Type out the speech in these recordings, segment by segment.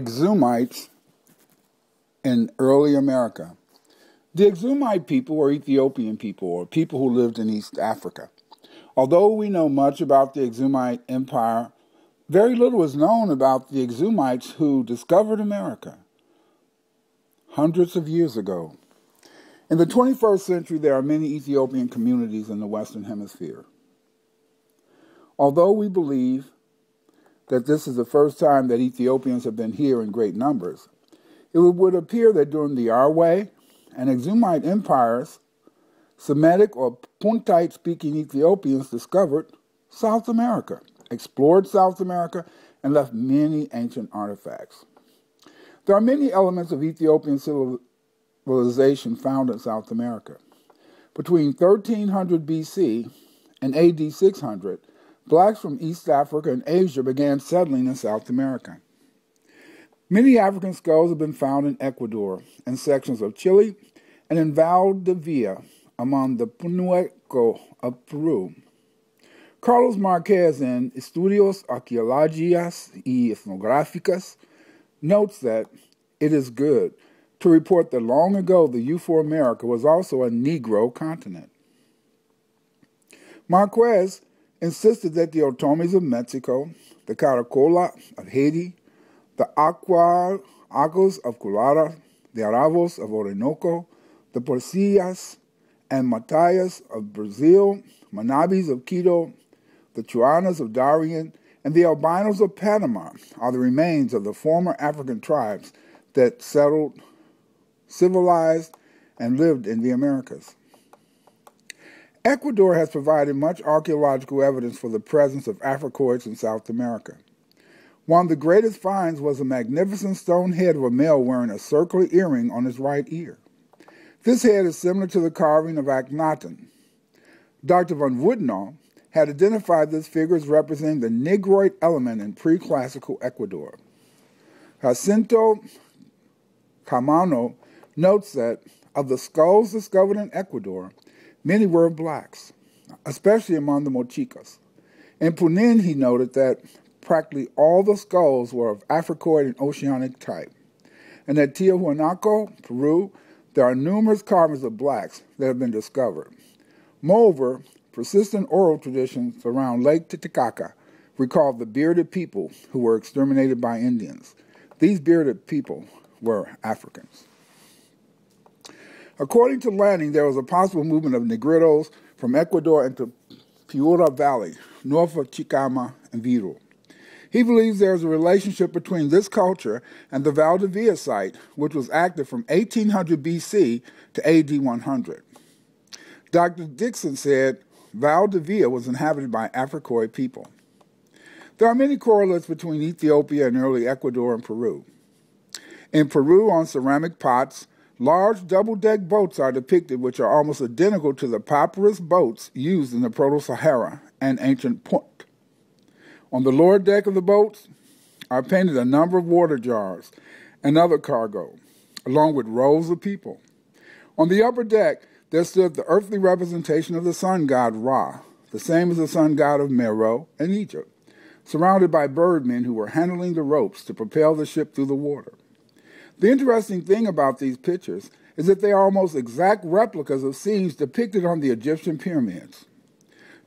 Exumites in early America. The Exumite people were Ethiopian people, or people who lived in East Africa. Although we know much about the Exumite Empire, very little is known about the Exumites who discovered America hundreds of years ago. In the 21st century, there are many Ethiopian communities in the Western Hemisphere. Although we believe that this is the first time that Ethiopians have been here in great numbers, it would appear that during the Arwe and Exumite empires, Semitic or Puntite speaking Ethiopians discovered South America, explored South America, and left many ancient artifacts. There are many elements of Ethiopian civilization found in South America. Between 1300 BC and AD 600, blacks from East Africa and Asia began settling in South America. Many African skulls have been found in Ecuador and sections of Chile and in Valdivia among the Punueco of Peru. Carlos Marquez in Estudios Arqueológicas y Etnográficas notes that it is good to report that long ago the Euphoramerica was also a Negro continent. Marquez insisted that the Otomis of Mexico, the Caracola of Haiti, the Aqua, of Culara, the Aravos of Orinoco, the Porcillas and Matayas of Brazil, Manabis of Quito, the Chuanas of Darien, and the albinos of Panama are the remains of the former African tribes that settled, civilized, and lived in the Americas. Ecuador has provided much archaeological evidence for the presence of Africoids in South America. One of the greatest finds was a magnificent stone head of a male wearing a circular earring on his right ear. This head is similar to the carving of Akhenaten. Dr. von Wuthenau had identified this figure as representing the Negroid element in pre-classical Ecuador. Jacinto Caamaño notes that of the skulls discovered in Ecuador, many were blacks, especially among the Mochicas. In Punin, he noted that practically all the skulls were of Africoid and Oceanic type. And at Tiahuanaco, Peru, there are numerous carvings of blacks that have been discovered. Moreover, persistent oral traditions around Lake Titicaca recall the bearded people who were exterminated by Indians. These bearded people were Africans. According to Lanning, there was a possible movement of Negritos from Ecuador into Piura Valley, north of Chicama and Viru. He believes there is a relationship between this culture and the Valdivia site, which was active from 1800 BC to AD 100. Dr. Dixon said Valdivia was inhabited by Africoid people. There are many correlates between Ethiopia and early Ecuador and Peru. In Peru, on ceramic pots, large double deck boats are depicted, which are almost identical to the papyrus boats used in the Proto Sahara and ancient Punt. On the lower deck of the boats are painted a number of water jars and other cargo, along with rows of people. On the upper deck, there stood the earthly representation of the sun god Ra, the same as the sun god of Meroe in Egypt, surrounded by birdmen who were handling the ropes to propel the ship through the water. The interesting thing about these pictures is that they are almost exact replicas of scenes depicted on the Egyptian pyramids.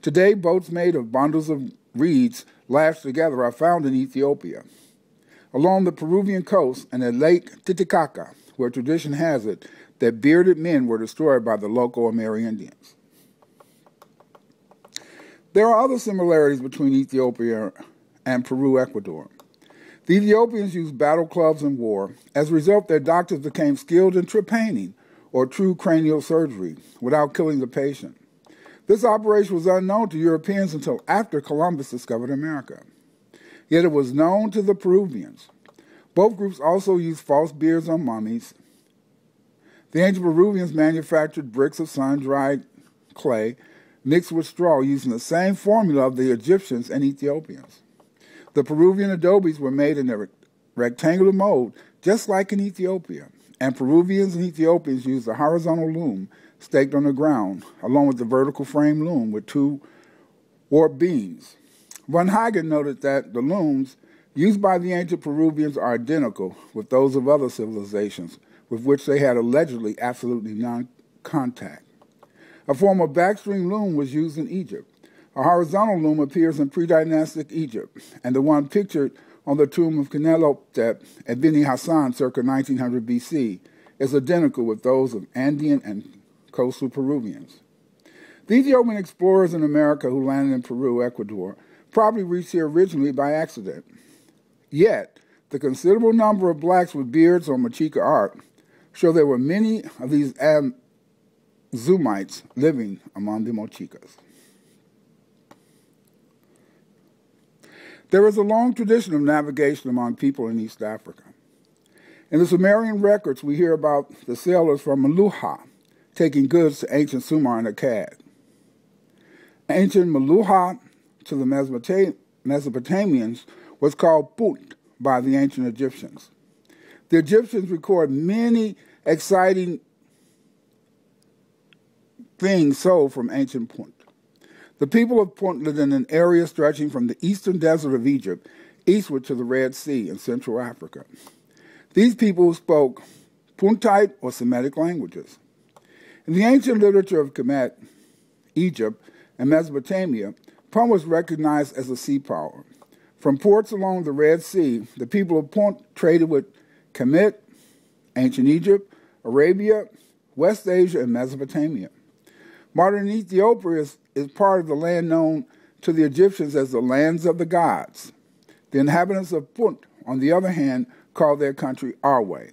Today, boats made of bundles of reeds lashed together are found in Ethiopia. Along the Peruvian coast and at Lake Titicaca, where tradition has it that bearded men were destroyed by the local Amerindians. There are other similarities between Ethiopia and Peru, Ecuador. The Ethiopians used battle clubs in war. As a result, their doctors became skilled in trepanning, or true cranial surgery, without killing the patient. This operation was unknown to Europeans until after Columbus discovered America. Yet it was known to the Peruvians. Both groups also used false beards on mummies. The ancient Peruvians manufactured bricks of sun dried clay mixed with straw using the same formula of the Egyptians and Ethiopians. The Peruvian adobes were made in a rectangular mold, just like in Ethiopia, and Peruvians and Ethiopians used a horizontal loom staked on the ground, along with the vertical frame loom with two warp beams. Von Hagen noted that the looms used by the ancient Peruvians are identical with those of other civilizations with which they had allegedly absolutely non contact. A form of backstrap loom was used in Egypt. A horizontal loom appears in pre-dynastic Egypt, and the one pictured on the tomb of Khnumhotep at Beni Hassan circa 1900 BC is identical with those of Andean and coastal Peruvians. The Ethiopian explorers in America who landed in Peru, Ecuador, probably reached here originally by accident. Yet, the considerable number of blacks with beards on Mochica art show there were many of these Zumites living among the Mochicas. There is a long tradition of navigation among people in East Africa. In the Sumerian records, we hear about the sailors from Meluhha taking goods to ancient Sumer and Akkad. Ancient Meluhha to the Mesopotamians was called Punt by the ancient Egyptians. The Egyptians record many exciting things sold from ancient Punt. The people of Punt lived in an area stretching from the eastern desert of Egypt eastward to the Red Sea in Central Africa. These people spoke Puntite or Semitic languages. In the ancient literature of Kemet, Egypt, and Mesopotamia, Punt was recognized as a sea power. From ports along the Red Sea, the people of Punt traded with Kemet, ancient Egypt, Arabia, West Asia, and Mesopotamia. Modern Ethiopia is, is part of the land known to the Egyptians as the lands of the gods. The inhabitants of Punt, on the other hand, called their country Arwe.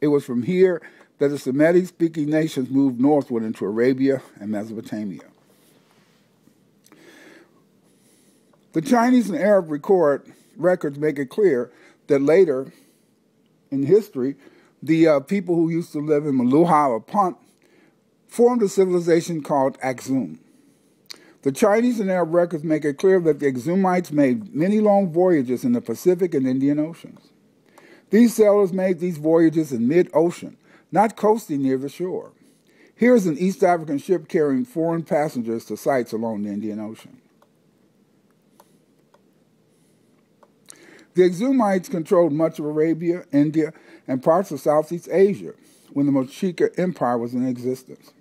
It was from here that the Semitic speaking nations moved northward into Arabia and Mesopotamia. The Chinese and Arab record records make it clear that later in history, the uh, people who used to live in Meluhha or Punt formed a civilization called Axum. The Chinese and Arab records make it clear that the Axumites made many long voyages in the Pacific and Indian Oceans. These sailors made these voyages in mid ocean, not coasting near the shore. Here is an East African ship carrying foreign passengers to sites along the Indian Ocean. The Axumites controlled much of Arabia, India, and parts of Southeast Asia when the Mochica Empire was in existence.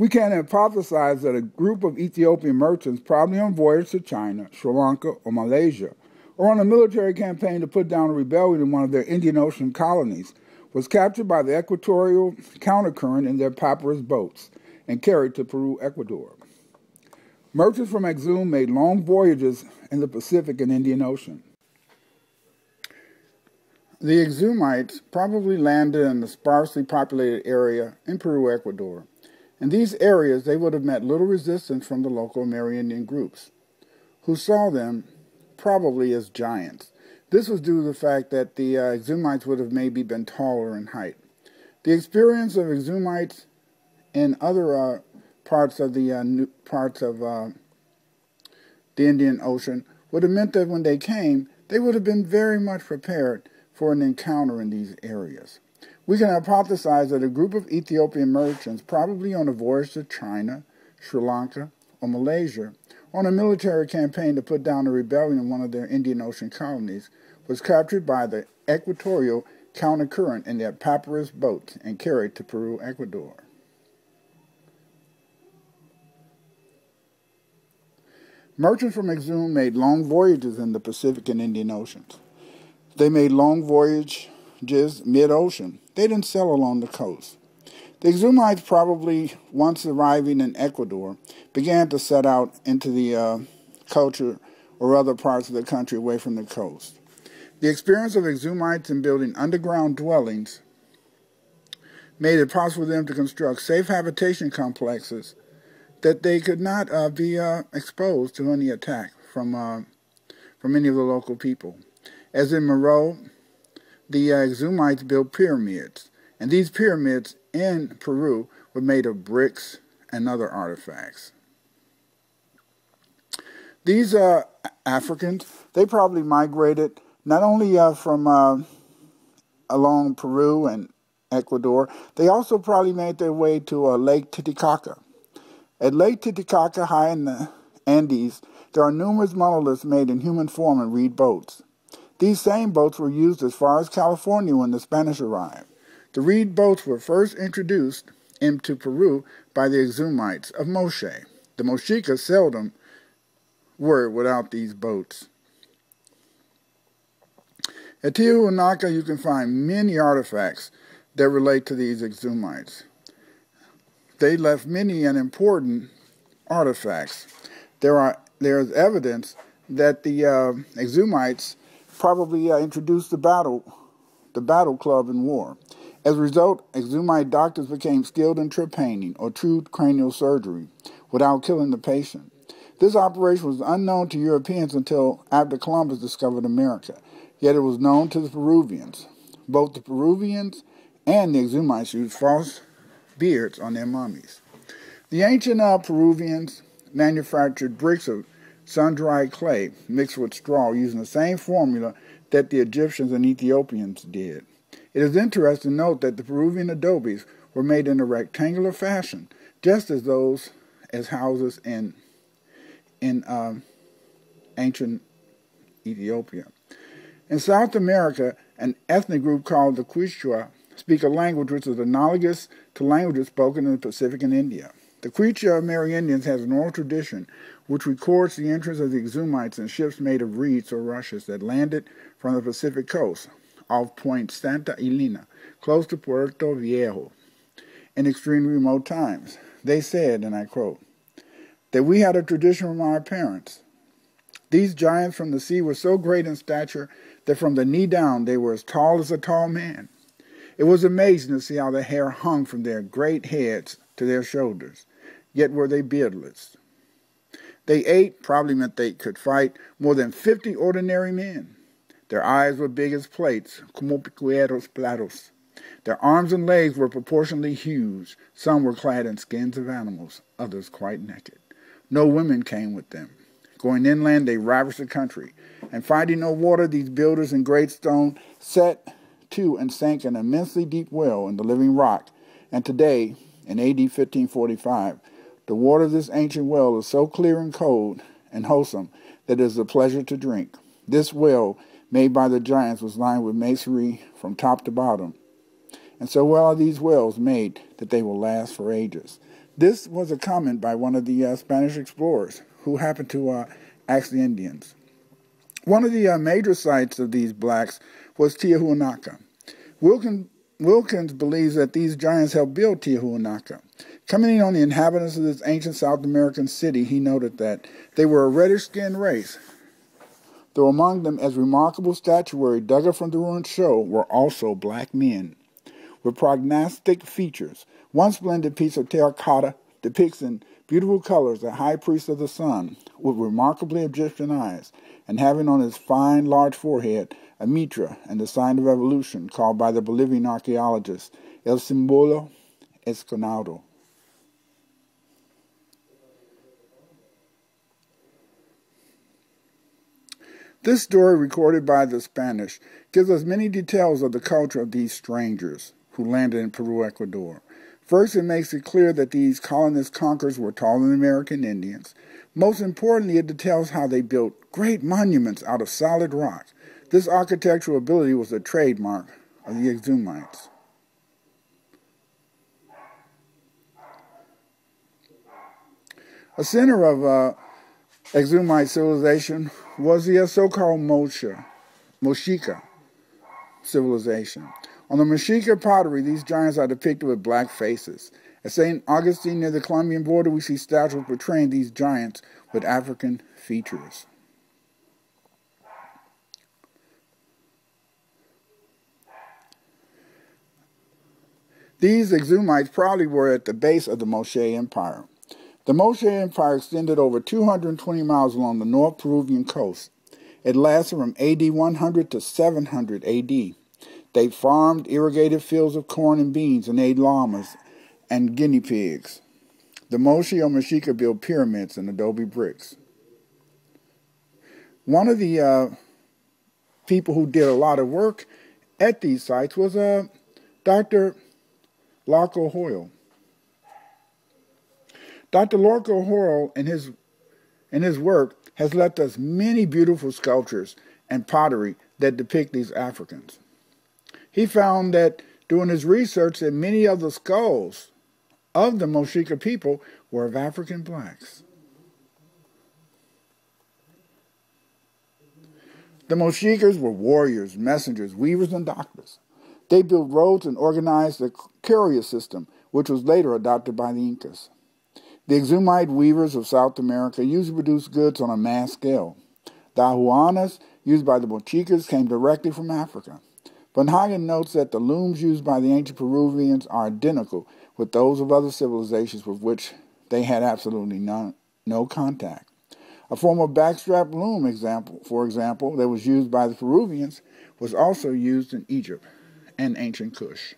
We can hypothesize that a group of Ethiopian merchants, probably on voyage to China, Sri Lanka, or Malaysia, or on a military campaign to put down a rebellion in one of their Indian Ocean colonies, was captured by the equatorial countercurrent in their papyrus boats and carried to Peru, Ecuador. Merchants from Axum made long voyages in the Pacific and Indian Ocean. The Exumites probably landed in the sparsely populated area in Peru, Ecuador. In these areas, they would have met little resistance from the local Amerindian groups, who saw them probably as giants. This was due to the fact that the uh, Axumites would have maybe been taller in height. The experience of Axumites in other uh, parts of the uh, parts of uh, the Indian Ocean would have meant that when they came, they would have been very much prepared for an encounter in these areas. We can hypothesize that a group of Ethiopian merchants, probably on a voyage to China, Sri Lanka, or Malaysia, on a military campaign to put down a rebellion in one of their Indian Ocean colonies, was captured by the equatorial countercurrent in their papyrus boats and carried to Peru, Ecuador. Merchants from Axum made long voyages in the Pacific and Indian Oceans. They made long voyages mid-ocean. They didn't sail along the coast. The Axumites probably, once arriving in Ecuador, began to set out into the uh, culture or other parts of the country away from the coast. The experience of Axumites in building underground dwellings made it possible for them to construct safe habitation complexes that they could not uh, be uh, exposed to any attack from uh, from any of the local people. As in Meroe, the uh, built pyramids, and these pyramids in Peru were made of bricks and other artifacts. These uh, Africans, they probably migrated not only uh, from uh, along Peru and Ecuador, they also probably made their way to uh, Lake Titicaca. At Lake Titicaca, high in the Andes, there are numerous monoliths made in human form and reed boats. These same boats were used as far as California when the Spanish arrived. The reed boats were first introduced into Peru by the Exumites of Moche. The Mochica seldom were without these boats. At Tiahuanaca, you can find many artifacts that relate to these Exumites. They left many and important artifacts. There are there is evidence that the uh, Exumites probably uh, introduced the battle the battle club in war. As a result, Exumite doctors became skilled in trepanning, or true cranial surgery, without killing the patient. This operation was unknown to Europeans until after Columbus discovered America, yet it was known to the Peruvians. Both the Peruvians and the Exumites used false beards on their mummies. The ancient uh, Peruvians manufactured bricks of sun-dried clay mixed with straw using the same formula that the Egyptians and Ethiopians did. It is interesting to note that the Peruvian adobes were made in a rectangular fashion, just as those as houses in in um, ancient Ethiopia. In South America, an ethnic group called the Quechua speak a language which is analogous to languages spoken in the Pacific and India. The Quichua Amerindians has an oral tradition which records the entrance of the Exumites in ships made of reeds or rushes that landed from the Pacific coast off Point Santa Elena, close to Puerto Viejo, in extremely remote times. They said, and I quote, that we had a tradition from our parents. These giants from the sea were so great in stature that from the knee down they were as tall as a tall man. It was amazing to see how the hair hung from their great heads to their shoulders, yet were they beardless. They ate, probably meant they could fight, more than fifty ordinary men. Their eyes were big as plates, como picueros platos. Their arms and legs were proportionally huge. Some were clad in skins of animals, others quite naked. No women came with them. Going inland, they ravaged the country. And finding no water, these builders in great stone set to and sank an immensely deep well in the living rock. And today, in AD 1545, the water of this ancient well is so clear and cold and wholesome that it is a pleasure to drink. This well made by the giants was lined with masonry from top to bottom. And so well are these wells made that they will last for ages. This was a comment by one of the uh, Spanish explorers who happened to uh, ask the Indians. One of the uh, major sites of these blacks was Tiahuanaca. Wilkins, Wilkins believes that these giants helped build Tiahuanaca. Commenting on the inhabitants of this ancient South American city, he noted that they were a reddish skinned race though among them as remarkable statuary dug up from the ruins show were also black men with prognathic features. One splendid piece of terracotta depicts in beautiful colors the high priest of the sun with remarkably Egyptian eyes and having on his fine large forehead a mitra and the sign of evolution called by the Bolivian archaeologist El Simbolo Esconado. This story, recorded by the Spanish, gives us many details of the culture of these strangers who landed in Peru, Ecuador. First, it makes it clear that these colonist conquerors were taller than American Indians. Most importantly, it details how they built great monuments out of solid rock. This architectural ability was a trademark of the Exumites. A center of uh, Exumite civilization was the so-called Mocha, Mochica civilization. On the Mochica pottery, these giants are depicted with black faces. At St. Augustine near the Colombian border, we see statues portraying these giants with African features. These Exumites probably were at the base of the Moche Empire. The Moche Empire extended over 220 miles along the North Peruvian coast. It lasted from AD 100 to 700 AD. They farmed irrigated fields of corn and beans and ate llamas and guinea pigs. The Moche or Mexica built pyramids and adobe bricks. One of the uh, people who did a lot of work at these sites was uh, Dr. Larco Hoyle. Dr. Larco Hoyle, in his, in his work, has left us many beautiful sculptures and pottery that depict these Africans. He found that during his research that many of the skulls of the Mochica people were of African blacks. The Mochicas were warriors, messengers, weavers, and doctors. They built roads and organized the courier system, which was later adopted by the Incas. The Exumite weavers of South America usually produced goods on a mass scale. The ahuanas used by the Mochicas came directly from Africa. Van Hagen notes that the looms used by the ancient Peruvians are identical with those of other civilizations with which they had absolutely none, no contact. A form of backstrap loom example, for example, that was used by the Peruvians was also used in Egypt and ancient Kush.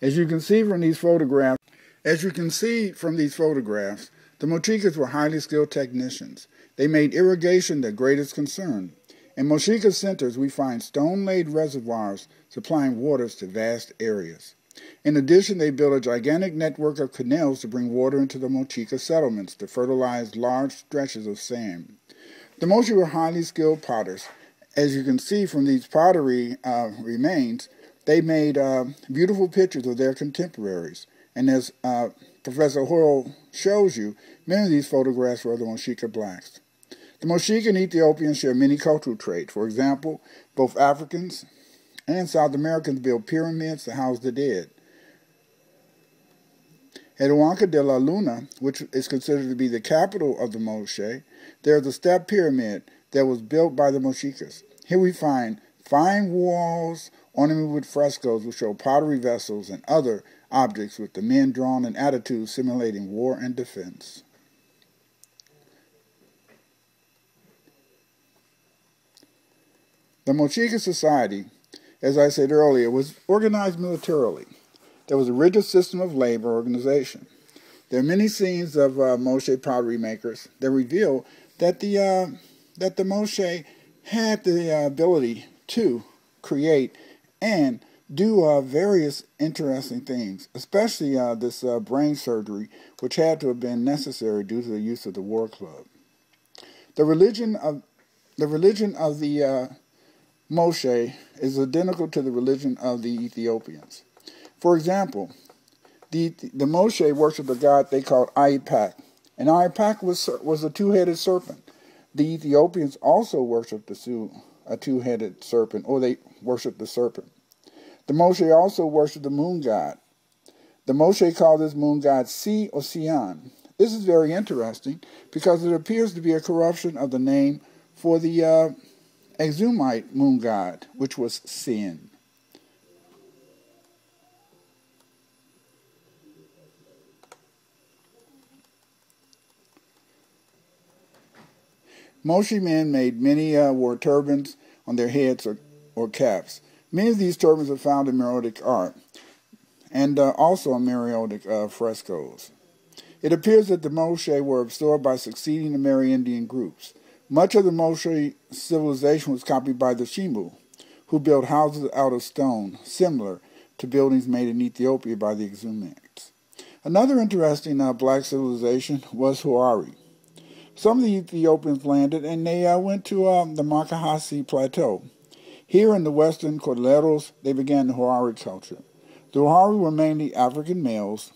As you can see from these photographs, as you can see from these photographs, the Mochicas were highly skilled technicians. They made irrigation their greatest concern. In Mochica centers, we find stone-laid reservoirs supplying waters to vast areas. In addition, they built a gigantic network of canals to bring water into the Mochica settlements to fertilize large stretches of sand. The Mochi were highly skilled potters. As you can see from these pottery uh, remains, they made uh, beautiful pictures of their contemporaries. And as uh, Professor Hoyle shows you, many of these photographs were of the Mochica blacks. The Mochica and Ethiopians share many cultural traits. For example, both Africans and South Americans build pyramids to house the dead. At Huaca de la Luna, which is considered to be the capital of the Moche, there is a step pyramid that was built by the Mochicas. Here we find fine walls ornamented with frescoes which show pottery vessels and other objects with the men drawn in attitudes simulating war and defense. The Mochica Society, as I said earlier, was organized militarily. There was a rigid system of labor organization. There are many scenes of uh, Moshe pottery makers that reveal that the uh, that the Moshe had the ability to create and do uh, various interesting things, especially uh, this uh, brain surgery, which had to have been necessary due to the use of the war club. The religion of the religion of the uh, Moshe is identical to the religion of the Ethiopians. For example, the the Moshe worshipped a god they called Aipak, and Aipak was was a two-headed serpent. The Ethiopians also worshipped a two-headed serpent, or they worshipped the serpent. The Moshe also worshiped the moon god. The Moshe called this moon god Si or Sion. This is very interesting because it appears to be a corruption of the name for the uh, Exumite moon god, which was Sin. Moshe men made many uh, wore turbans on their heads or, or caps. Many of these turbans are found in Meroitic art and uh, also in Meroitic uh, frescoes. It appears that the Moshe were absorbed by succeeding Amerindian groups. Much of the Moshe civilization was copied by the Chimu, who built houses out of stone, similar to buildings made in Ethiopia by the Exumites. Another interesting uh, black civilization was Huari. Some of the Ethiopians landed and they uh, went to um, the Makahasi Plateau. Here in the western Cordilleras, they began the Huari culture. The Huari were mainly African males.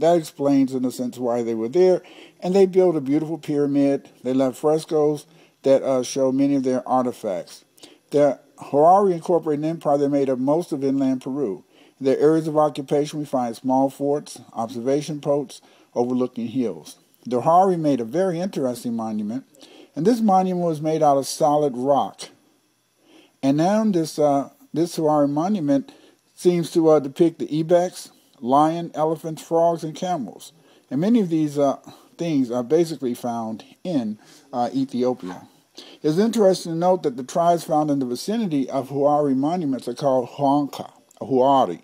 That explains, in a sense, why they were there. And they built a beautiful pyramid. They left frescoes that uh, show many of their artifacts. The Huari incorporated empire they made up most of inland Peru. In their areas of occupation, we find small forts, observation posts overlooking hills. The Huari made a very interesting monument, and this monument was made out of solid rock. And now this uh, this Huari monument seems to uh, depict the ibex, lion, elephants, frogs, and camels. And many of these uh, things are basically found in uh, Ethiopia. It's interesting to note that the tribes found in the vicinity of Huari monuments are called Huanca, Huari.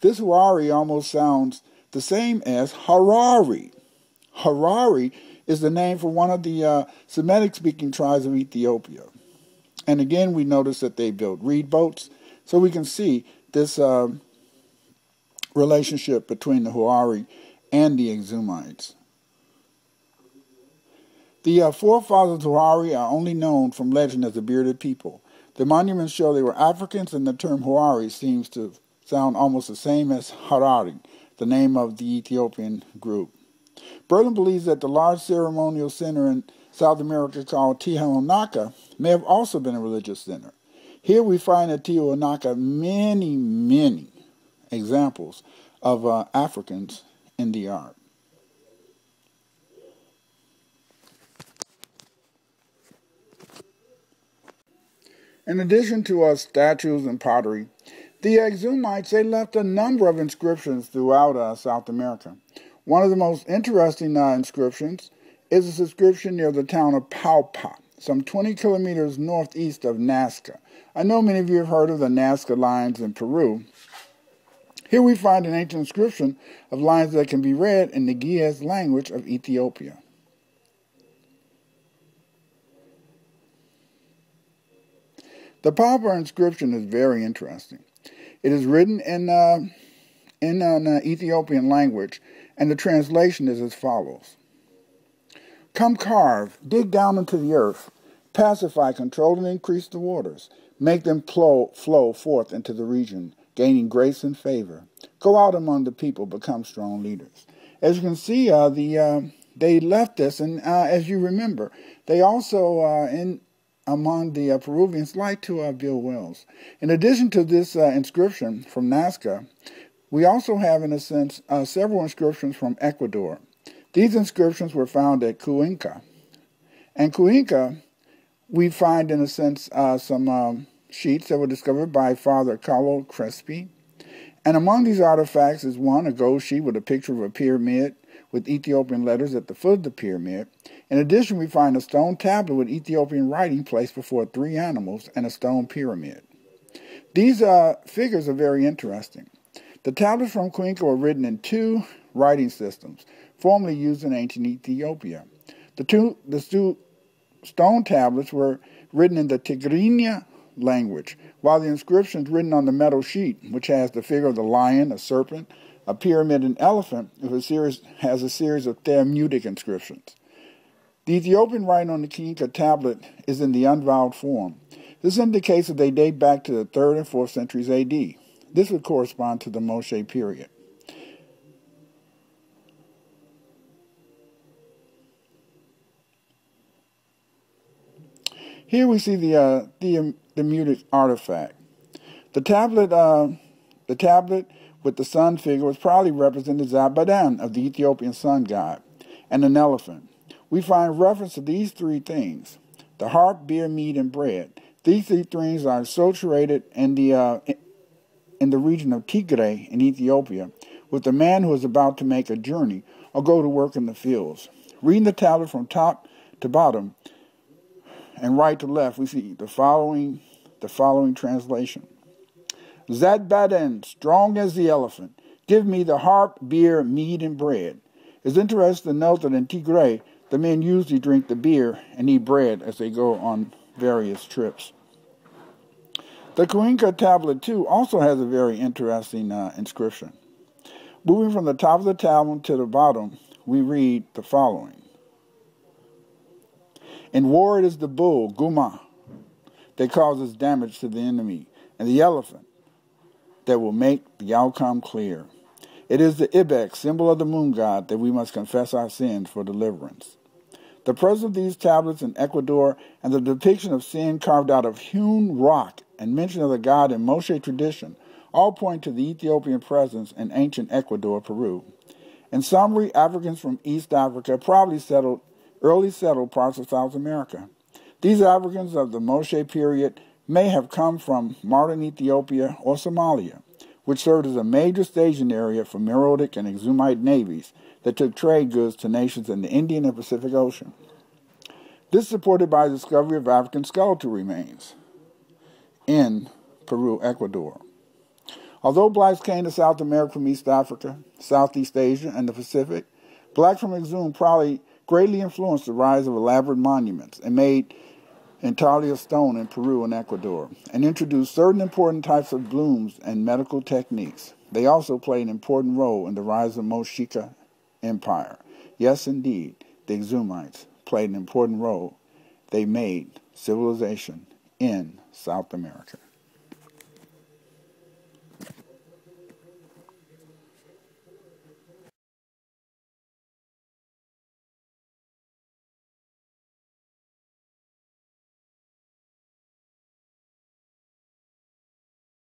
This Huari almost sounds the same as Harari. Harari is the name for one of the uh, Semitic-speaking tribes of Ethiopia. And again, we notice that they built reed boats. So we can see this uh, relationship between the Huari and the Exumites. The uh, forefathers of Huari are only known from legend as the bearded people. The monuments show they were Africans, and the term Huari seems to sound almost the same as Harari, the name of the Ethiopian group. Berlin believes that the large ceremonial center in South America called Tiwanaku may have also been a religious center. Here we find at Tiwanaku many, many examples of uh, Africans in the art. In addition to uh, statues and pottery, the Exumites, they left a number of inscriptions throughout uh, South America. One of the most interesting uh, inscriptions is a inscription near the town of Palpa, some 20 kilometers northeast of Nazca. I know many of you have heard of the Nazca lines in Peru. Here we find an ancient inscription of lines that can be read in the Ge'ez language of Ethiopia. The Palpa inscription is very interesting. It is written in uh, in an uh, Ethiopian language, and the translation is as follows: Come carve, dig down into the earth, pacify, control, and increase the waters, make them flow, flow forth into the region, gaining grace and favor. Go out among the people, become strong leaders. As you can see, uh, the uh, they left us, and uh, as you remember, they also uh, in among the uh, Peruvians like to uh, build wells. In addition to this inscription from Nazca, we also have, in a sense, several inscriptions from Ecuador. These inscriptions were found at Cuenca. And Cuenca, we find, in a sense, some um, sheets that were discovered by Father Carlo Crespi. And among these artifacts is one, a gold sheet with a picture of a pyramid with Ethiopian letters at the foot of the pyramid. In addition, we find a stone tablet with Ethiopian writing placed before three animals and a stone pyramid. These uh, figures are very interesting. The tablets from Cuenca were written in two writing systems, formerly used in ancient Ethiopia. The two, the two stone tablets were written in the Tigrinya language, while the inscriptions written on the metal sheet, which has the figure of the lion, a serpent, a pyramid and elephant a series, has a series of Thamudic inscriptions. The Ethiopian writing on the Cuenca tablet is in the unvowed form. This indicates that they date back to the 3rd and 4th centuries AD. This would correspond to the Moshe period. Here we see the uh, the, the muted artifact. The tablet, uh, the tablet with the sun figure was probably represented Zabadan of the Ethiopian sun god, and an elephant. We find reference to these three things: the harp, beer, meat, and bread. These three things are associated in the uh, in the region of Tigray in Ethiopia with the man who is about to make a journey or go to work in the fields. Reading the tablet from top to bottom and right to left, we see the following the following translation. Zadbaden, strong as the elephant, give me the harp, beer, meat, and bread. It's interesting to note that in Tigray, the men usually drink the beer and eat bread as they go on various trips. The Cuenca tablet, too, also has a very interesting uh, inscription. Moving from the top of the tablet to the bottom, we read the following In war, it is the bull, Guma, that causes damage to the enemy, and the elephant that will make the outcome clear. It is the ibex, symbol of the moon god, that we must confess our sins for deliverance. The presence of these tablets in Ecuador and the depiction of sin carved out of hewn rock and mention of the god in Moshe tradition all point to the Ethiopian presence in ancient Ecuador, Peru. In summary, Africans from East Africa probably settled early settled parts of South America. These Africans of the Moshe period may have come from modern Ethiopia or Somalia, which served as a major staging area for Meroitic and Exumite navies that took trade goods to nations in the Indian and Pacific Ocean. This is supported by the discovery of African skeletal remains in Peru, Ecuador. Although blacks came to South America from East Africa, Southeast Asia, and the Pacific, blacks from Exum probably greatly influenced the rise of elaborate monuments and made entirely of stone in Peru and Ecuador, and introduced certain important types of blooms and medical techniques. They also played an important role in the rise of Mexica Empire. Yes, indeed, the Exumites played an important role. They made civilization in South America.